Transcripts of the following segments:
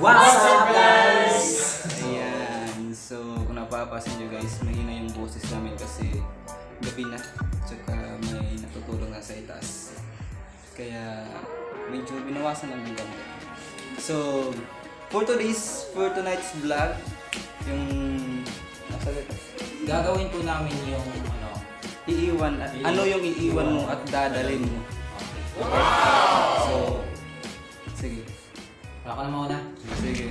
What's up guys? Ayan, so kung napapasin nyo guys, mahina yung boses namin kasi gabi na. Tsaka may natutulong na sa itaas. Kaya medyo binawasan lang ng gamit. So, for today's, for tonight's vlog, yung Gagawin po namin yung ano. iiwan, at, ano yung iiwan mo at dadalhin mo. Okay. So, sige. Ako na mauna. Sige.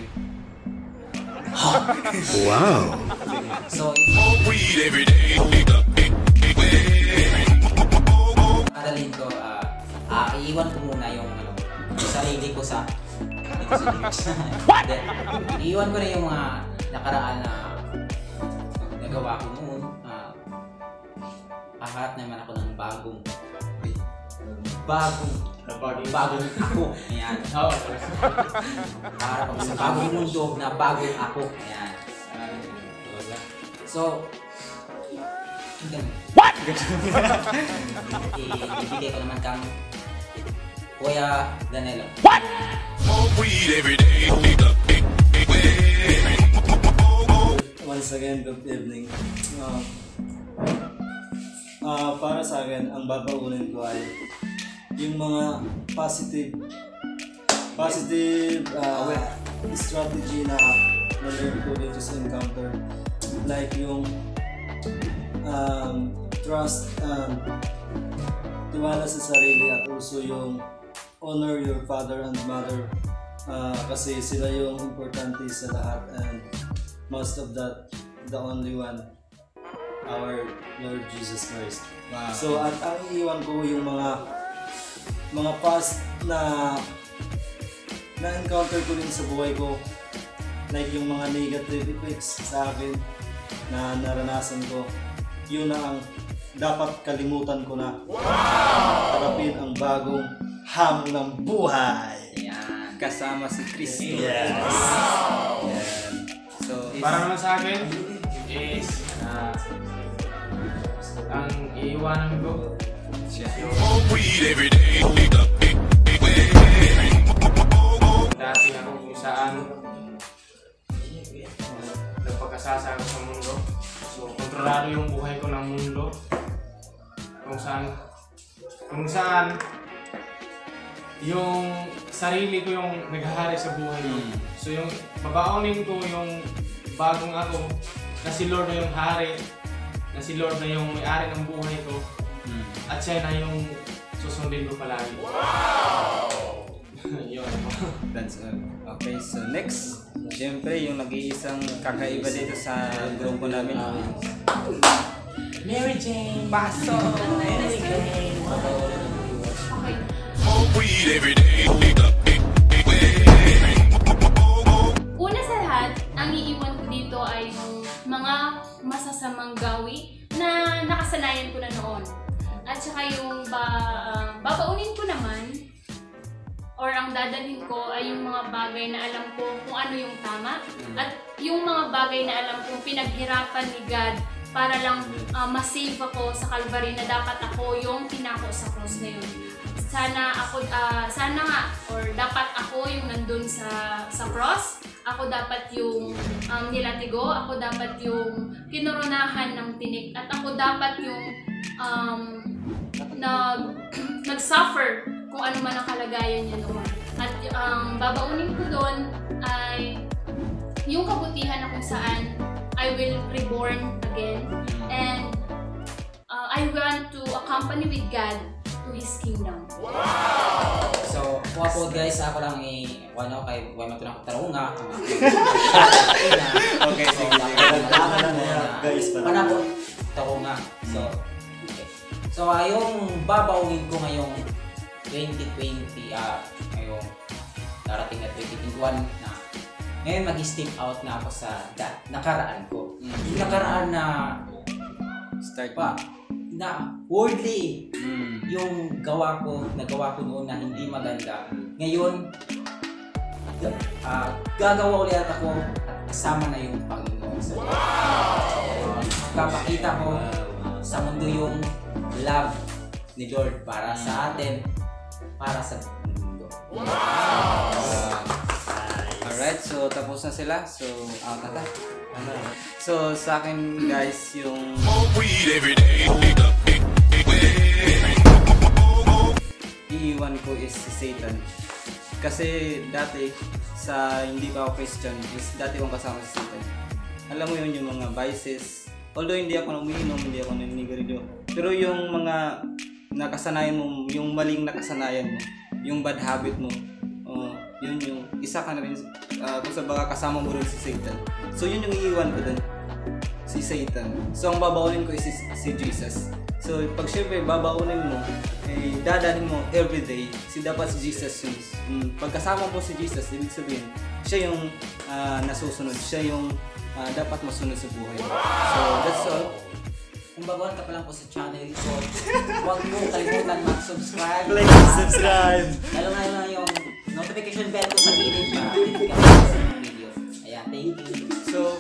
Wow. So. Adalin ko, ah, ah, iiwan ko muna yung ano, sarili ko sa dito sa church. Then, iiwan ko na yung mga nakaraan na nagawa ko noon. Ah, haharap naman ako ng bagong bagong bagong ako. Ayan. Haharap ako sa bagong mundo na bagong ako. Ayan. So, What? Ibigay ko naman kang Kuya Danilo. Weed every day. Once again, good evening. Uh, ah, para sa akin, ang babaunin ko ay yung mga positive positive uh, strategy na na-learn ko dito sa encounter. Like yung um, trust, um, tiwala sa sarili at also yung honor your father and mother Ah, kasi sila yung importante sa lahat and most of that the only one our Lord Jesus Christ. So at ang iiwan ko yung mga mga past na na encounter ko rin sa buhay ko like yung mga negative effects sa akin na naranasan ko yun na ang dapat kalimutan ko na harapin ang bagong ham ng buhay Ayan. Kasama si Cristo. Yes. Ayan. So, Para naman sa akin is ah, ang iiwanan ko dati ako kung saan nagpagkasasa ako sa mundo. So, kontrolado yung buhay ko ng mundo. Kung saan, kung saan yung sarili ko yung naghahari sa buhay ko. So, yung babaonin ko yung bagong ako na si Lord na yung hari, na si Lord na yung may-ari ng buhay ko, Hmm. At siya na yung susundin ko palagi. Wow! Yun. That's all. Okay, so next, siyempre yung nag-iisang kakaiba dito sa grupo namin. Mary Jane. Paso! Mary Jane. Weed every day. Una sa lahat, ang iiwan ko dito ay mga masasamang gawi na nakasanayan ko na noon. At saka yung ba, ah, babaunin ko naman or ang dadalhin ko ay yung mga bagay na alam ko kung ano yung tama. At yung mga bagay na alam kong pinaghirapan ni God para lang ah, masave ako sa Calvary na dapat ako yung pinako sa cross na yun. Sana ako, ah, sana nga, or dapat ako yung nandun sa, sa cross, ako dapat yung um, nilatigo, ako dapat yung kinoronahan ng tinik, at ako dapat yung um, nag, nag-suffer kung ano man ang kalagayan niya noon. At ang babaunin ko doon ay yung kabutihan na kung saan I will reborn again and uh, I want to accompany with God to His kingdom. So, kuha po guys, ako lang i ano kay Kuya Mato ng tarunga. Okay, So, sige, mo na Guys, pala. panakot tarunga. So, okay. So, ah, yung babawin ko ngayong 2020, ah, ngayong darating na 2021 na ngayon mag-step out na ako sa da- nakaraan ko. Yung nakaraan na Start pa na worldly Mm. yung gawa ko, nagawa ko noon na hindi maganda. Ngayon, ah, gagawa ulit ako at kasama na yung Panginoon sa wow! Papakita ko sa mundo yung love ni Lord para sa atin, para sa mundo. Uh, Alright, so tapos na sila. So, out na. So, sa akin guys, yung iiwan ko is si Satan. Kasi dati, sa hindi pa ako Christian, is dati kong kasama si Satan. Alam mo yun, yung mga vices. Although hindi ako umiinom, hindi ako naninigarilyo. Pero yung mga nakasanayan mo, yung maling nakasanayan mo, yung bad habit mo, oh, yun yung isa ka na rin, uh, kung sa baga kasama mo rin si Satan. So yun yung iiwan ko dun si Satan. So ang babaunin ko is si, si Jesus. So pag syempre babaunin mo, eh, dadalhin mo everyday, si dapat si Jesus yun. Mm, pagkasama mo si Jesus, ibig sabihin, siya yung ah, nasusunod, siya yung ah, dapat masunod sa buhay mo. So that's all. Kung baguhan ka pa lang po sa channel ko, huwag mo kalimutan mag-subscribe. Like and subscribe. Lalo na na yung notification bell ko sa gilid para updated ka video. Ayan, thank you. So